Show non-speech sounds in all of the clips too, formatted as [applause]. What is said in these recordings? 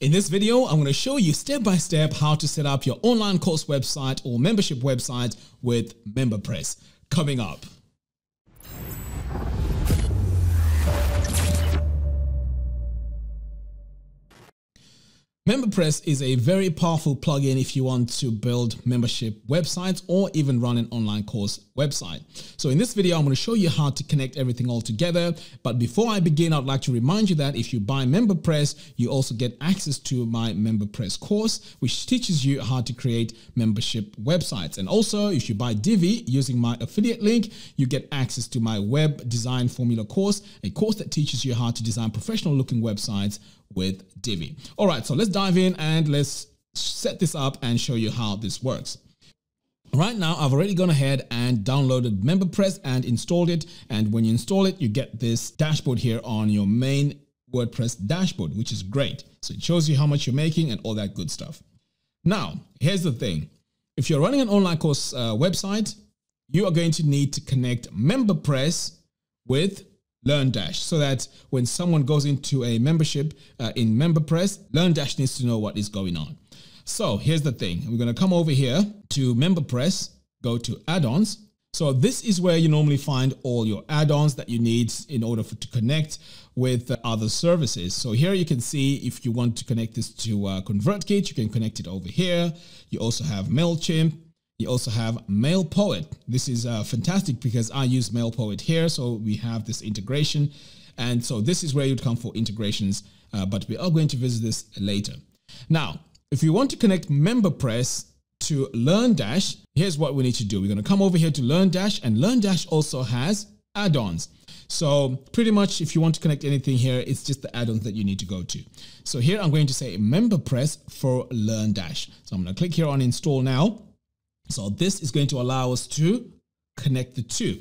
In this video, I'm going to show you step by step how to set up your online course website or membership website with MemberPress coming up. MemberPress is a very powerful plugin if you want to build membership websites or even run an online course website. So in this video, I'm going to show you how to connect everything all together. But before I begin, I'd like to remind you that if you buy MemberPress, you also get access to my MemberPress course, which teaches you how to create membership websites. And also, if you buy Divi using my affiliate link, you get access to my web design formula course, a course that teaches you how to design professional looking websites with Divi. All right, so let's dive in and let's set this up and show you how this works. Right now, I've already gone ahead and downloaded MemberPress and installed it. And when you install it, you get this dashboard here on your main WordPress dashboard, which is great. So it shows you how much you're making and all that good stuff. Now, here's the thing. If you're running an online course uh, website, you are going to need to connect MemberPress with LearnDash so that when someone goes into a membership uh, in MemberPress, LearnDash needs to know what is going on. So here's the thing. We're going to come over here to MemberPress, go to add-ons. So this is where you normally find all your add-ons that you need in order for, to connect with other services. So here you can see if you want to connect this to uh, ConvertKit, you can connect it over here. You also have MailChimp. You also have MailPoet. This is uh, fantastic because I use MailPoet here. So we have this integration. And so this is where you'd come for integrations, uh, but we are going to visit this later. Now, if you want to connect MemberPress to LearnDash, here's what we need to do. We're going to come over here to LearnDash and LearnDash also has add-ons. So pretty much if you want to connect anything here, it's just the add-ons that you need to go to. So here I'm going to say MemberPress for LearnDash. So I'm going to click here on install now. So this is going to allow us to connect the two.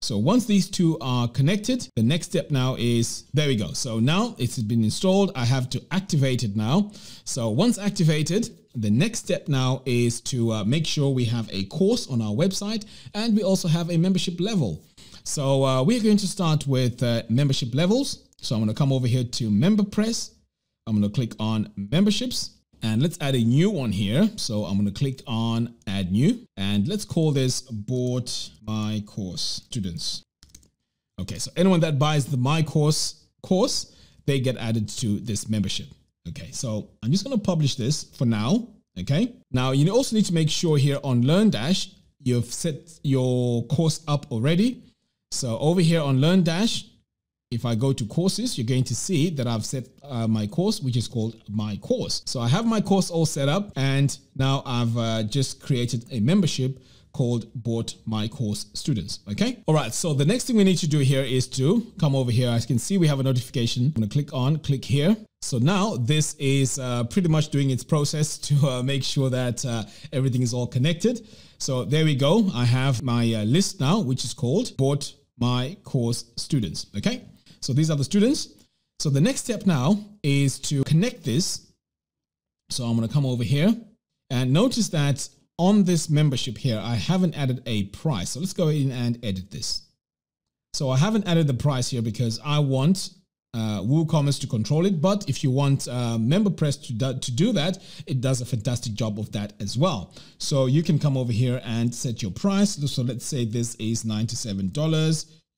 So once these two are connected, the next step now is, there we go. So now it's been installed. I have to activate it now. So once activated, the next step now is to uh, make sure we have a course on our website and we also have a membership level. So uh, we're going to start with uh, membership levels. So I'm going to come over here to MemberPress. I'm going to click on memberships and let's add a new one here. So I'm going to click on add new and let's call this bought my course students. Okay, so anyone that buys the my course course, they get added to this membership. Okay, so I'm just going to publish this for now. Okay, now you also need to make sure here on LearnDash, you've set your course up already. So over here on LearnDash, if I go to courses, you're going to see that I've set uh, my course, which is called my course. So I have my course all set up and now I've uh, just created a membership called bought my course students okay? All right so the next thing we need to do here is to come over here. As you can see we have a notification. I'm going to click on click here. So now this is uh, pretty much doing its process to uh, make sure that uh, everything is all connected. So there we go. I have my uh, list now which is called bought my course students okay so these are the students. So the next step now is to connect this. So I'm going to come over here and notice that on this membership here, I haven't added a price. So let's go in and edit this. So I haven't added the price here because I want uh, WooCommerce to control it. But if you want uh, MemberPress to, do, to do that, it does a fantastic job of that as well. So you can come over here and set your price. So let's say this is $97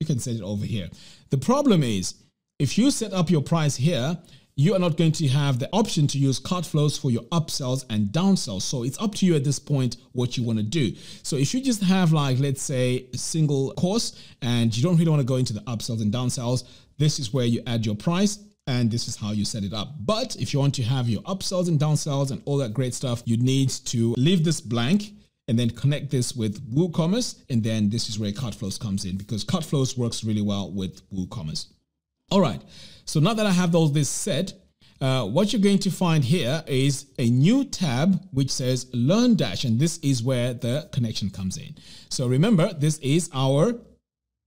you can set it over here. The problem is if you set up your price here, you are not going to have the option to use Cartflows for your upsells and downsells. So it's up to you at this point what you want to do. So if you just have like, let's say a single course and you don't really want to go into the upsells and downsells, this is where you add your price and this is how you set it up. But if you want to have your upsells and downsells and all that great stuff, you need to leave this blank and then connect this with WooCommerce. And then this is where Cartflows comes in because Cartflows works really well with WooCommerce. All right. So now that I have all this set, uh, what you're going to find here is a new tab which says LearnDash, and this is where the connection comes in. So remember, this is our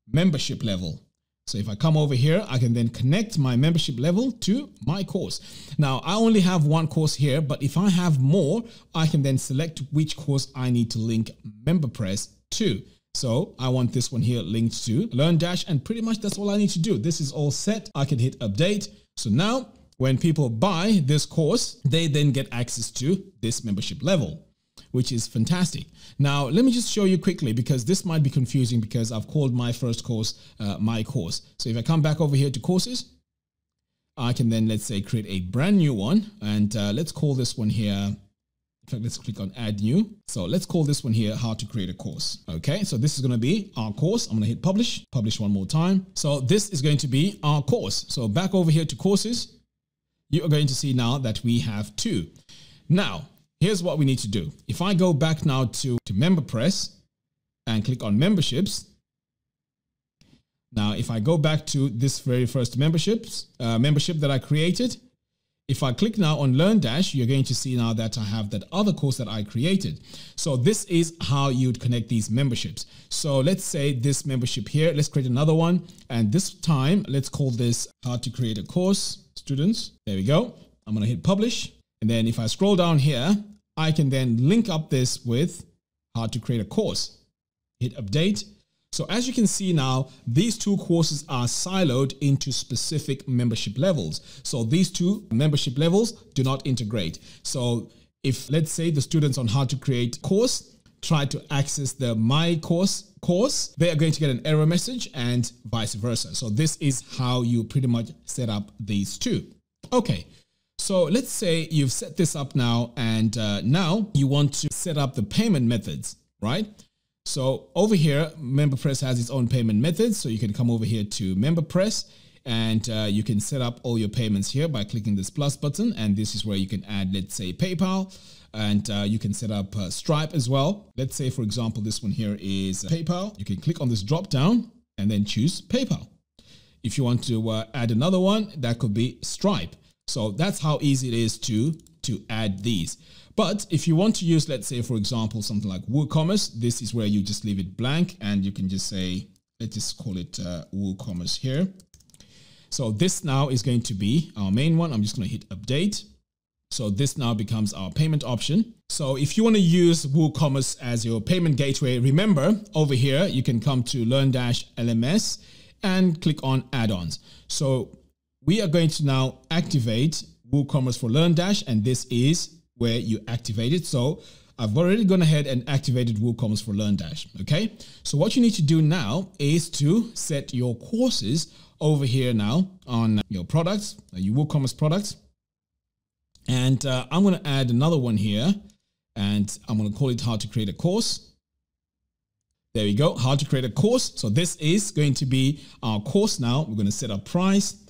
membership level. So if I come over here, I can then connect my membership level to my course. Now, I only have one course here, but if I have more, I can then select which course I need to link MemberPress to. So I want this one here linked to LearnDash, and pretty much that's all I need to do. This is all set. I can hit update. So now when people buy this course, they then get access to this membership level, which is fantastic. Now, let me just show you quickly because this might be confusing because I've called my first course uh, my course. So if I come back over here to courses, I can then, let's say, create a brand new one. And uh, let's call this one here in fact, let's click on add new. So let's call this one here, how to create a course. Okay, so this is going to be our course. I'm going to hit publish, publish one more time. So this is going to be our course. So back over here to courses, you are going to see now that we have two. Now, here's what we need to do. If I go back now to, to MemberPress and click on memberships, now if I go back to this very first memberships, uh, membership that I created, if I click now on LearnDash, you're going to see now that I have that other course that I created. So this is how you'd connect these memberships. So let's say this membership here, let's create another one. And this time, let's call this how to create a course students. There we go. I'm going to hit publish. And then if I scroll down here, I can then link up this with how to create a course. Hit update so as you can see now, these two courses are siloed into specific membership levels. So these two membership levels do not integrate. So if let's say the students on how to create course try to access the my course course, they are going to get an error message and vice versa. So this is how you pretty much set up these two. Okay. So let's say you've set this up now and uh, now you want to set up the payment methods, right? So over here, MemberPress has its own payment methods. So you can come over here to MemberPress and uh, you can set up all your payments here by clicking this plus button. And this is where you can add, let's say, PayPal and uh, you can set up uh, Stripe as well. Let's say, for example, this one here is PayPal. You can click on this drop down and then choose PayPal. If you want to uh, add another one, that could be Stripe. So that's how easy it is to, to add these. But if you want to use, let's say, for example, something like WooCommerce, this is where you just leave it blank and you can just say, let's just call it uh, WooCommerce here. So this now is going to be our main one. I'm just going to hit update. So this now becomes our payment option. So if you want to use WooCommerce as your payment gateway, remember over here, you can come to Learn-LMS and click on add-ons. So we are going to now activate WooCommerce for LearnDash, and this is where you activate it. So I've already gone ahead and activated WooCommerce for LearnDash. Okay. So what you need to do now is to set your courses over here now on your products, your WooCommerce products. And uh, I'm going to add another one here and I'm going to call it how to create a course. There we go. How to create a course. So this is going to be our course now. We're going to set our price.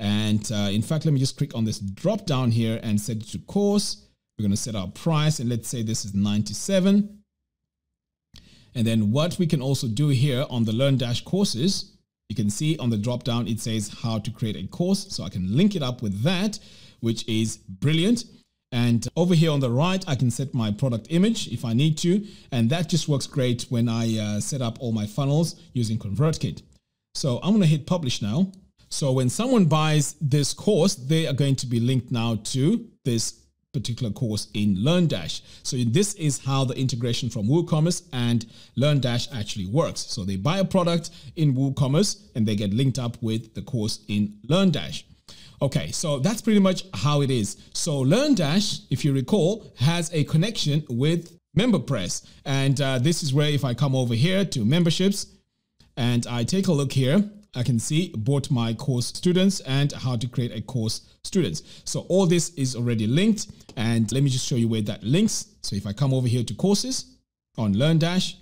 And uh, in fact, let me just click on this drop down here and set it to course. We're going to set our price and let's say this is 97. And then what we can also do here on the LearnDash courses, you can see on the drop down, it says how to create a course. So I can link it up with that, which is brilliant. And over here on the right, I can set my product image if I need to. And that just works great when I uh, set up all my funnels using ConvertKit. So I'm going to hit publish now. So when someone buys this course, they are going to be linked now to this particular course in LearnDash. So this is how the integration from WooCommerce and LearnDash actually works. So they buy a product in WooCommerce and they get linked up with the course in LearnDash. Okay, so that's pretty much how it is. So LearnDash, if you recall, has a connection with MemberPress. And uh, this is where if I come over here to memberships and I take a look here, I can see both my course students and how to create a course students. So all this is already linked and let me just show you where that links. So if I come over here to courses on LearnDash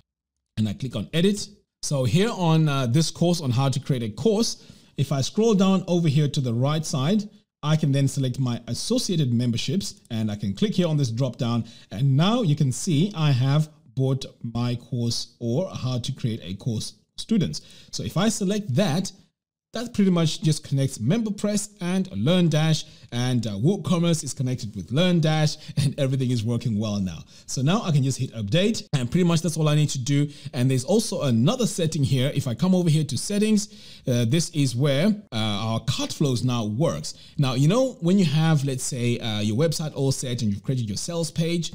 and I click on edit. So here on uh, this course on how to create a course, if I scroll down over here to the right side, I can then select my associated memberships and I can click here on this drop down and now you can see I have bought my course or how to create a course students. So if I select that, that pretty much just connects MemberPress and LearnDash and uh, WooCommerce is connected with LearnDash [laughs] and everything is working well now. So now I can just hit update and pretty much that's all I need to do. And there's also another setting here. If I come over here to settings, uh, this is where uh, our Cartflows now works. Now, you know, when you have, let's say uh, your website all set and you've created your sales page,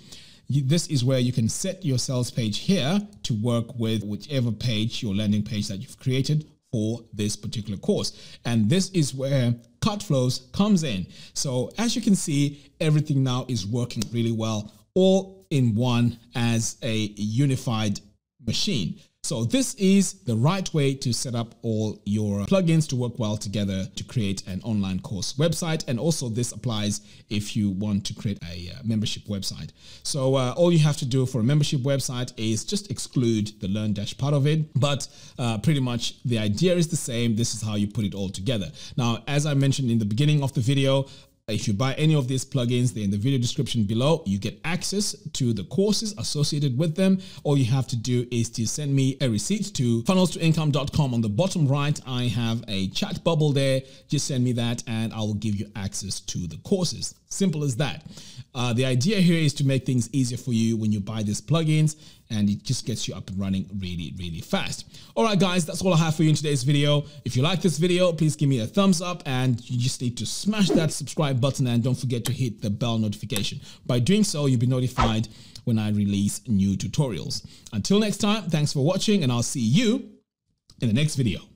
you, this is where you can set your sales page here to work with whichever page, your landing page that you've created for this particular course. And this is where Cartflows comes in. So as you can see, everything now is working really well, all in one as a unified machine. So this is the right way to set up all your plugins to work well together to create an online course website. And also this applies if you want to create a uh, membership website. So uh, all you have to do for a membership website is just exclude the LearnDash part of it. But uh, pretty much the idea is the same. This is how you put it all together. Now, as I mentioned in the beginning of the video, if you buy any of these plugins, they're in the video description below. You get access to the courses associated with them. All you have to do is to send me a receipt to funnelstoincome.com. On the bottom right, I have a chat bubble there. Just send me that and I will give you access to the courses. Simple as that. Uh, the idea here is to make things easier for you when you buy these plugins and it just gets you up and running really, really fast. All right, guys, that's all I have for you in today's video. If you like this video, please give me a thumbs up and you just need to smash that subscribe button and don't forget to hit the bell notification. By doing so, you'll be notified when I release new tutorials. Until next time, thanks for watching and I'll see you in the next video.